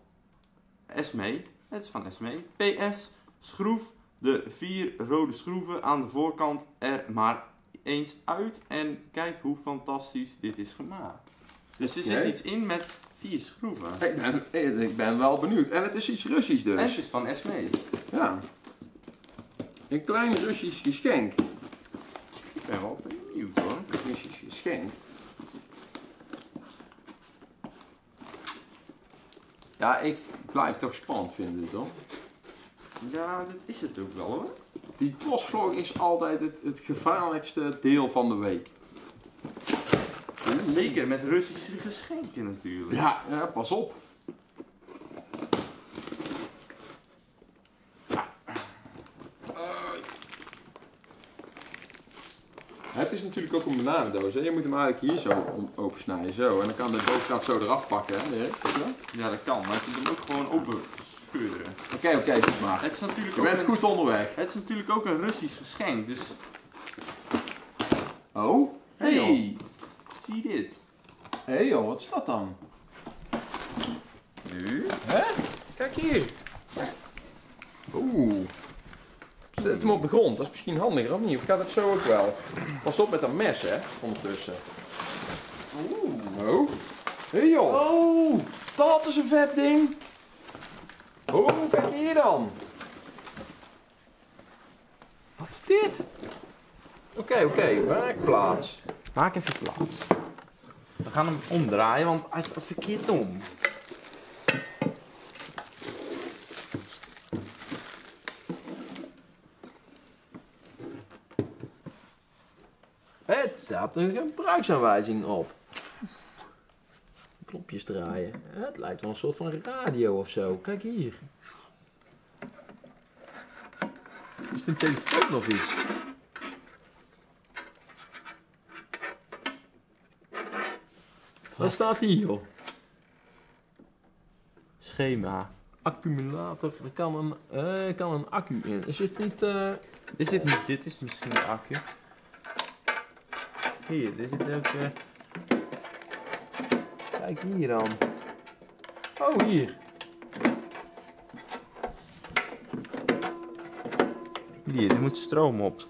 Esmee. Het is van Esmee. PS. Schroef de vier rode schroeven aan de voorkant er maar eens uit. En kijk hoe fantastisch dit is gemaakt. Dus er zit iets in met vier schroeven. Ik ben, ik ben wel benieuwd. En het is iets Russisch dus. En het is van Esmee. Ja. Een klein Russisch geschenk. Ik ben wel benieuwd hoor. Geschenk. Ja, ik blijf toch spannend vinden, toch? Ja, dat is het ook wel hoor. Die postvlog is altijd het, het gevaarlijkste deel van de week. Zeker met Russische geschenken natuurlijk. Ja, ja pas op. Het is natuurlijk ook een bananendoos. Hè? Je moet hem eigenlijk hier zo opensnijden. Zo. En dan kan de bovenkant zo eraf pakken. Hè? Ja, dat kan, maar je kunt hem ook gewoon open scheuren. Oké, oké, goed maar. Het is natuurlijk Je ook bent een, goed onderweg. het is natuurlijk ook een Russisch geschenk, dus... Oh? Hey, zie dit. Hé hey, joh, wat is dat dan? Nu? Hè? Kijk hier. Oeh. Zet hem op de grond, dat is misschien handiger of niet? Of gaat het zo ook wel? Pas op met dat mes, hè, ondertussen. Oeh. Oh. Hé hey, joh. Oh! Dat is een vet ding. Oh, kijk hier dan. Wat is dit? Oké, oké, werkplaats. Maak even plaats. We gaan hem omdraaien, want hij staat verkeerd om. Het staat een gebruiksaanwijzing op. Knopjes draaien. Het lijkt wel een soort van radio of zo. Kijk hier. Is het een telefoon of iets? Wat staat hier joh? Schema. Accumulator, er kan een, eh, kan een accu in. Is het niet... eh, Dit niet, dit is misschien de accu. Hier, dit zit ook... eh, Kijk hier dan. Oh, hier. Hier, er moet stroom op.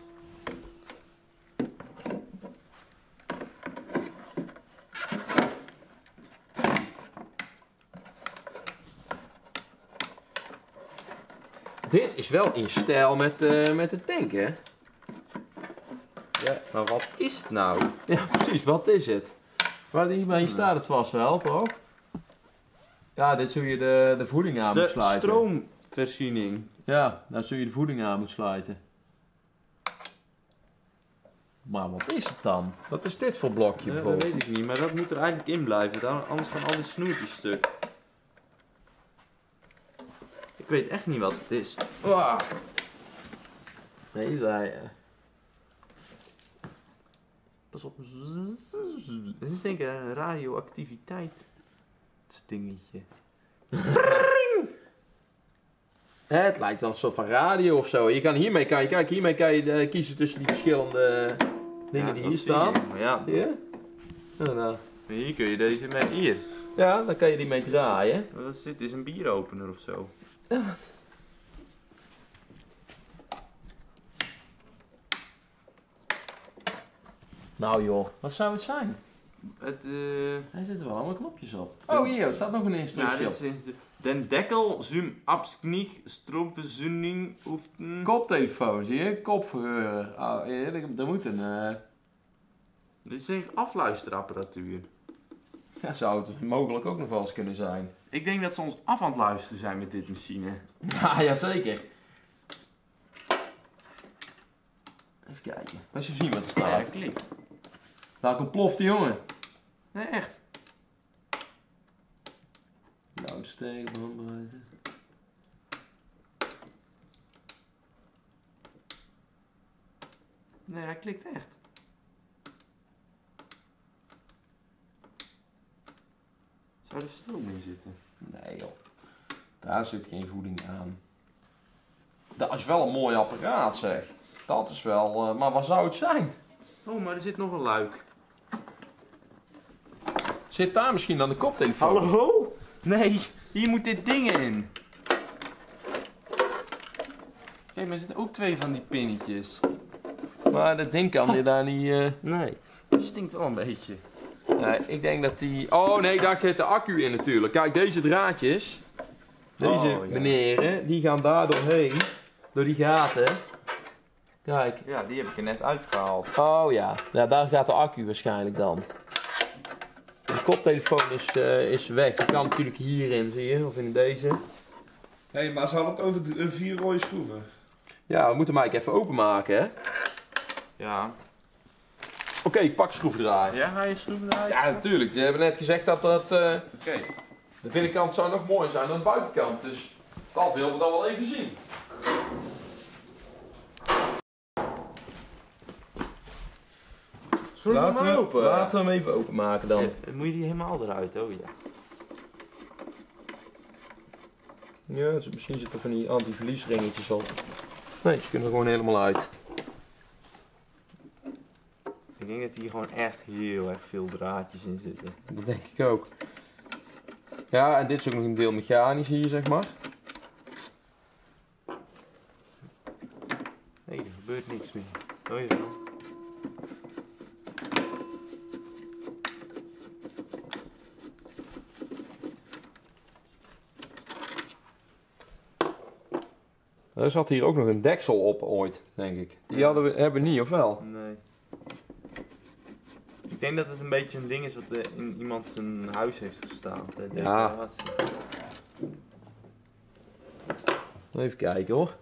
Dit is wel in stijl met, eh, met de tank, hè? Maar wat is het nou? Ja, precies. Wat is het? Maar hiermee staat het vast wel, toch? Ja, dit zul je de, de voeding aan De moeten sluiten. stroomvoorziening. Ja, daar zul je de voeding aan moeten sluiten. Maar wat is het dan? Wat is dit voor blokje Ja, dat weet ik niet, maar dat moet er eigenlijk in blijven. Anders gaan al die snoertjes stuk. Ik weet echt niet wat het is. Ah. Nee, wij... Pas op. Het is denk ik een radioactiviteit. Dingetje. Het lijkt wel een soort van radio of zo. Je kan hiermee kan je, kijk, hiermee kan je eh, kiezen tussen die verschillende dingen Ja, die hier je. staan. Ja? Ja, nou. hier kun je deze mee. Hier. ja, dan kan je die mee draaien. Wat is dit? Is een bieropener of zo? Nou joh, wat zou het zijn? Het, eh. Hij zit er wel allemaal knopjes op. Oh hier, er staat nog een instructie dit op. is de- Den Deckel, Zoom, Absknig, Stroomverzoening, hoeft een... Koptelefoon, zie je? Kopverheurer. Oh, ja, er, moet een... eh, Dit is ik afluisterapparatuur. ja, zou het mogelijk ook nog wel eens kunnen zijn. Ik denk dat ze ons af aan het luisteren zijn met dit machine. Ja, jazeker. Even kijken. Als je zien wat er Ja, staat. het klikt. Nou, ontploft die jongen. Nee, echt. Loudspreker, bandbreedte. Nee, hij klikt echt. Zou er stroom in zitten? Nee joh. Daar zit geen voeding aan. Dat is wel een mooi apparaat zeg. Dat is wel... eh, maar wat zou het zijn? Oh, maar er zit nog een luik. Zit daar misschien dan de koptelefoon? Hallo? Nee, hier moet dit ding in. Kijk, maar er zitten ook twee van die pinnetjes. Maar dat ding kan je daar niet... eh, Nee, dat stinkt wel een beetje. Nee, ik denk dat die... Oh nee, daar zit de accu in natuurlijk. Kijk, deze draadjes. Deze Oh, ja. die gaan daar doorheen. Door die gaten. Kijk. Ja, die heb ik er net uitgehaald. Oh ja. ja, daar gaat de accu waarschijnlijk dan. De koptelefoon is, eh, is weg. Die kan natuurlijk hierin, zie je? Of in deze. Hé, hey, maar ze hadden het over de, eh, vier rode schroeven. Ja, we moeten hem eigenlijk even openmaken, hè? Ja. Oké, ik pak schroevendraaier. Ja, ga je schroeven eruit? Ja, natuurlijk. We hebben net gezegd dat dat... eh, Oké. de binnenkant zou nog mooier zijn dan de buitenkant. Dus dat willen we dan wel even zien. Zullen we Laten hem open? laten we hem even openmaken dan. Ja, moet je die helemaal eruit, oh ja. Ja, dus misschien zitten van die anti-verliesringetjes op. Nee, ze kunnen er gewoon helemaal uit. Ik denk dat hier gewoon echt heel erg veel draadjes in zitten. Dat denk ik ook. Ja, en dit is ook nog een deel mechanisch hier, zeg maar. Nee, er gebeurt niks meer. Oh ja. Er zat hier ook nog een deksel op ooit, denk ik. Die hadden we, hebben we niet, of wel? Nee. Ik denk dat het een beetje een ding is wat in iemand zijn huis heeft gestaan. ter Ja. Even kijken hoor.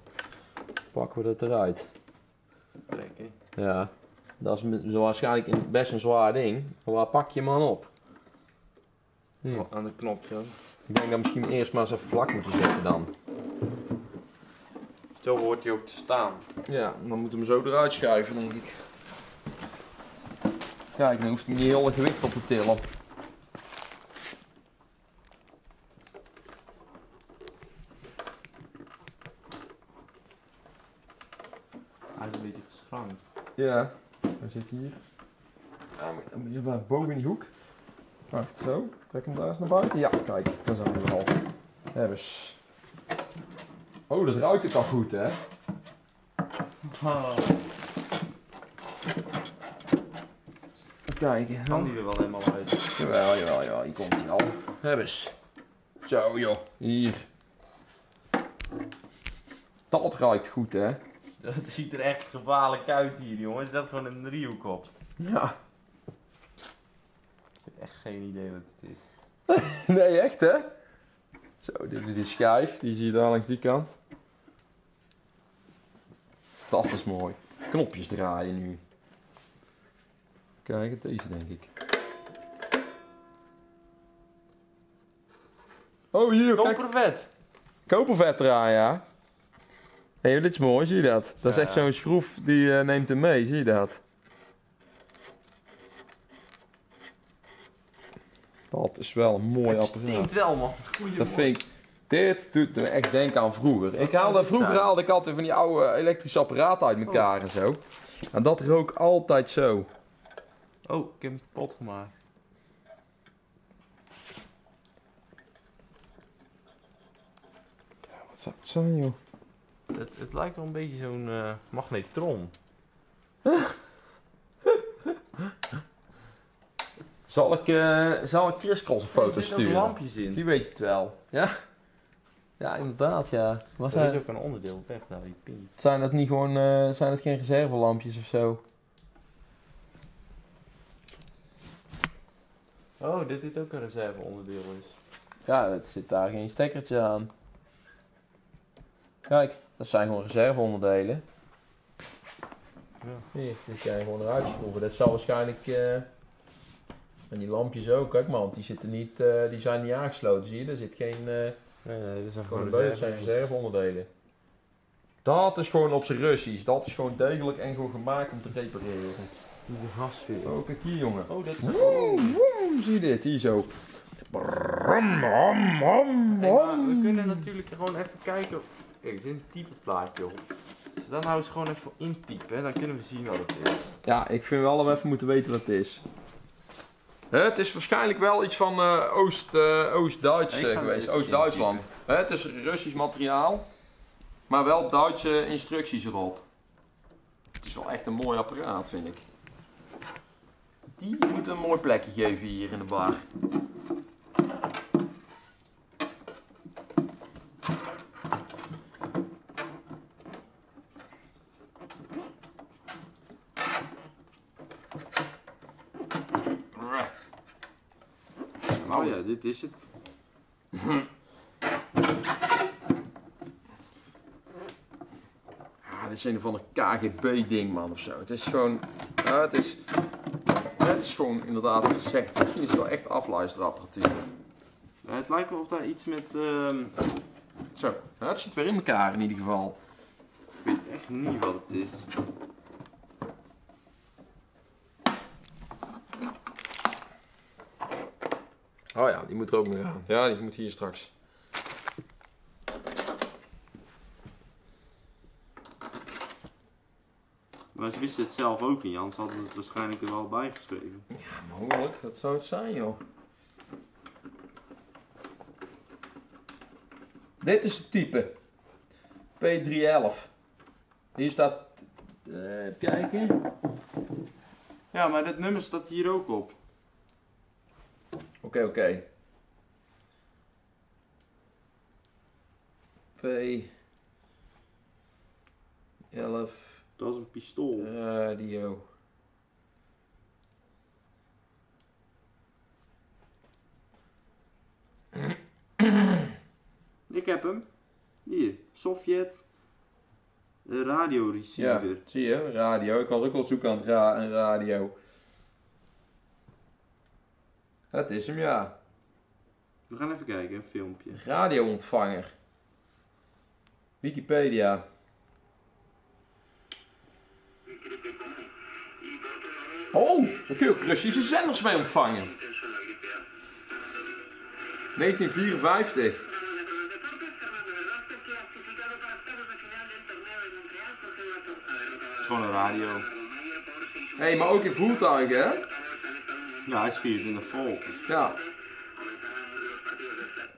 Pakken we dat eruit. Trekken. Ja, dat is waarschijnlijk best een zwaar ding. Waar pak je hem dan op? Hm. Aan de knop zo. Ik denk dat we misschien eerst maar eens even vlak moeten zetten dan. Zo hoort hij ook te staan. Ja, dan moeten we hem zo eruit schuiven, denk ik. Kijk, dan hoeft hij niet heel het gewicht op te tillen. Hij is een beetje geschrankt. Ja, hij zit hier. Ja, je maar boven in die hoek. Wacht, zo. Trek hem daar eens naar buiten. Ja, kijk, dan zijn we er al. Hebben ze. Oh, dat ruikt het al goed, hè? Even kijken. Kan die er wel helemaal uit? Jawel, jawel, jawel. Hier komt hij al. Hebben ze. Zo, joh. Hier. Dat ruikt goed, hè? Het ziet er echt gevaarlijk uit hier, jongens. Dat is gewoon een driehoek op. Ja. Ik heb echt geen idee wat het is. Nee, echt hè? Zo, dit is die schijf. Die zie je daar langs die kant. Dat is mooi. Knopjes draaien nu. kijken, deze denk ik. Oh, hier, kijk. Kopervet. Kopervet eraan, ja. Hé, dit is mooi, zie je dat? Dat is Ja. echt zo'n schroef die eh, neemt hem mee, zie je dat? Dat is wel een mooi Het apparaat. stinkt wel, man. Dat Goedemorgen. vind ik... Dit doet me echt denken aan vroeger. Ik haalde, vroeger haalde ik altijd van die oude elektrische apparaten uit elkaar en zo. En dat rook altijd zo. Oh, ik heb hem kapot gemaakt. Wat zou het zijn, joh? Het, het lijkt wel een beetje zo'n eh, magnetron. Zal ik, eh zal ik Chris foto er sturen? lampjes in. Die weet het wel. Ja? Ja, inderdaad, ja. Dat is ook een onderdeel weg naar die pin. zijn dat niet gewoon, eh, zijn dat geen reservelampjes of zo? Oh, dit dit ook een reserveonderdeel is. Ja, het zit daar geen stekkertje aan. Kijk, dat zijn gewoon reserveonderdelen. Ja. Hier, die kan je gewoon eruit schroeven. Dat zal waarschijnlijk... eh, en die lampjes ook, kijk maar, want die, zitten niet, eh, die zijn niet aangesloten, zie je? Er zit geen... eh, Nee, nee, dit is een Gewoon dat zijn reserveonderdelen. Dat is gewoon op zijn Russisch. Dat is gewoon degelijk en gewoon gemaakt om te repareren. Die gasveer. Oh, kijk hier, jongen. Oh, dat is Woem, woem, zie je dit? Hier zo. Bram, bam, bam, Hey, maar bam. we kunnen natuurlijk gewoon even kijken. Kijk, er zit een typeplaatje op. We dat nou eens gewoon even intypen, hè, dan kunnen we zien wat het is. Ja, ik vind wel dat we even moeten weten wat het is. Het is waarschijnlijk wel iets van eh, Oost, eh, Oost-Duits eh, geweest. Oost-Duitsland. Het is Russisch materiaal. Maar wel Duitse instructies erop. Het is wel echt een mooi apparaat, vind ik. Die moet een mooi plekje geven hier in de bar. Is het. Ja, dit is een of ander KGB-ding, man, of zo. Het is gewoon... ja, het is... Het is gewoon inderdaad gezegd. Misschien is het wel echt afluisterapparatuur. Ja, het lijkt wel of daar iets met. ehm, Zo, ja, het zit weer in elkaar in ieder geval. ik weet echt niet wat het is. Oh ja, die moet er ook nog aan. Ja, die moet hier straks. Maar ze wisten het zelf ook niet, anders hadden ze het waarschijnlijk er wel bij geschreven. Mogelijk, dat zou het zijn, joh. Dit is het type. P311. Hier staat... eh, even kijken. Ja, maar dat nummer staat hier ook op. Oké, oké. P... 11 Dat is een pistool. radio. Ik heb hem. Hier, Sovjet. De radio Ja, zie je, radio. Ik was ook al zoeken aan het een radio. Het is hem, ja. We gaan even kijken, een filmpje. Radioontvanger. Wikipedia. Oh, daar kun je ook Russische zenders mee ontvangen. 1954. Het is gewoon een radio. Hé, hey, maar ook in voertuigen, hè? Ja, hij is 24 volt. dus- Ja.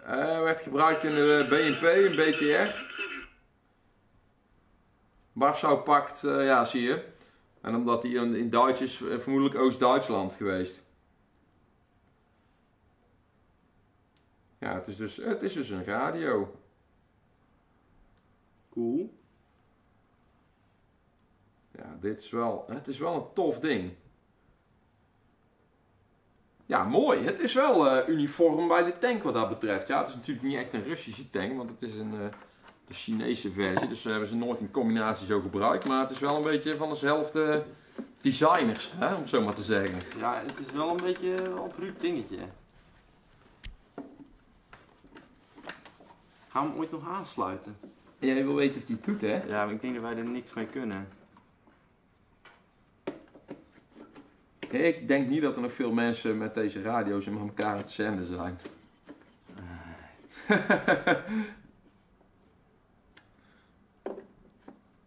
Eh, werd gebruikt in de BNP en BTR. Warschau pakt, eh, ja, zie je. En omdat hij in, in Duits is, eh, vermoedelijk Oost-Duitsland geweest. Ja, het is dus, het is dus een radio. Cool. Ja, dit is wel, het is wel een tof ding. Ja, mooi. Het is wel eh, uniform bij de tank wat dat betreft. Ja, het is natuurlijk niet echt een Russische tank, want het is een de Chinese versie. Dus ze hebben ze nooit in combinatie zo gebruikt. Maar het is wel een beetje van dezelfde designers, hè, om het zo maar te zeggen. Ja, het is wel een beetje een abrupt dingetje. Gaan we hem ooit nog aansluiten? Jij wil weten of die het doet, hè? Ja, maar ik denk dat wij er niks mee kunnen. Ik denk niet dat er nog veel mensen met deze radio's met elkaar aan het zenden zijn.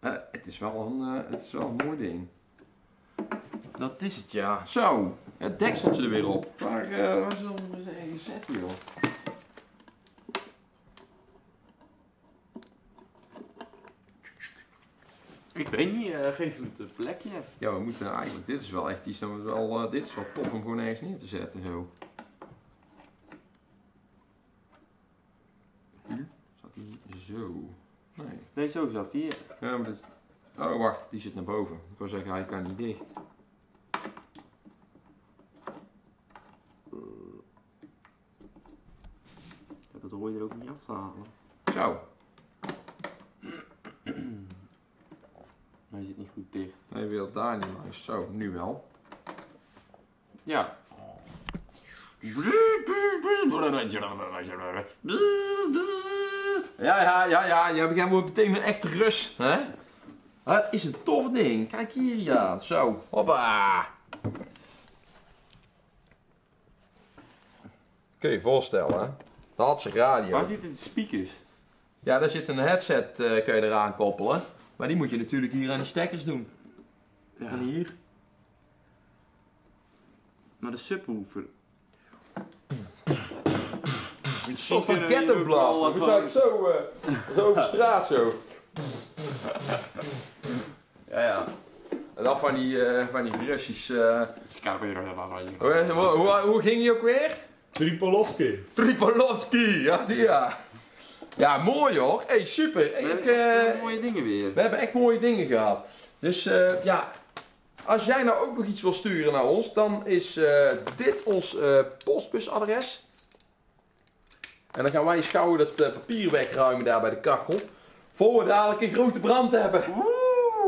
Eh, het, is wel een, eh, het is wel een mooi ding. Dat is het, ja. Zo, het dekseltje er weer op. Waar, eh waar eens even zetten, joh? Ik weet niet, eh, geef hem het plekje. Ja, we moeten eigenlijk, dit is wel echt iets, dat we wel, dit is wel tof om gewoon ergens neer te zetten, zo. Hm? Zat die zo? Nee. Nee, zo zat hij. Ja, maar dit... Oh, wacht, die zit naar boven. Ik wil zeggen, hij kan niet dicht. Ja, dat hoor je er ook niet af te halen. Zo. Maar hij zit niet goed dicht. Nee, wil het daar niet langs. Zo, nu wel. Ja. Ja, ja, ja, ja. Je hebt helemaal meteen een echte rust. Hè? Het is een tof ding. Kijk hier, ja. Zo. Hoppa. Kun je je voorstellen, hè? De Hadse radio. Waar zitten de speakers? Ja, daar zit een headset, eh kun je eraan koppelen. Maar die moet je natuurlijk hier aan de stekkers doen. Ja. En hier. Maar de subwoofer. Een soort van kunnen we ghetto hier blaster. ook Hoe zou ik zo, eh, zo over straat zo. Ja, ja. Dan van die, eh van die Russisch... eh Oh, hoe, hoe, hoe, hoe ging die ook weer? Tripoloski. Tripolovski, ja die ja. Ja, mooi hoor. Hey, super. We Ik, hebben eh, mooie dingen weer. we hebben echt mooie dingen gehad. Dus eh, ja, als jij nou ook nog iets wil sturen naar ons, dan is eh, dit ons eh, postbusadres. En dan gaan wij gauw dat papier wegruimen daar bij de kachel. Voor we dadelijk een grote brand hebben.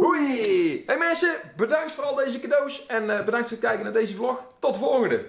Oei! Hey mensen, bedankt voor al deze cadeaus en eh, bedankt voor het kijken naar deze vlog. Tot de volgende!